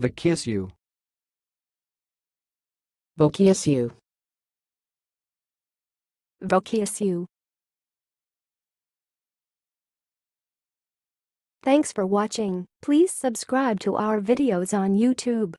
The kiss you. Vokiss Vakisu. kiss you. Thanks for watching. Please subscribe to our videos on YouTube.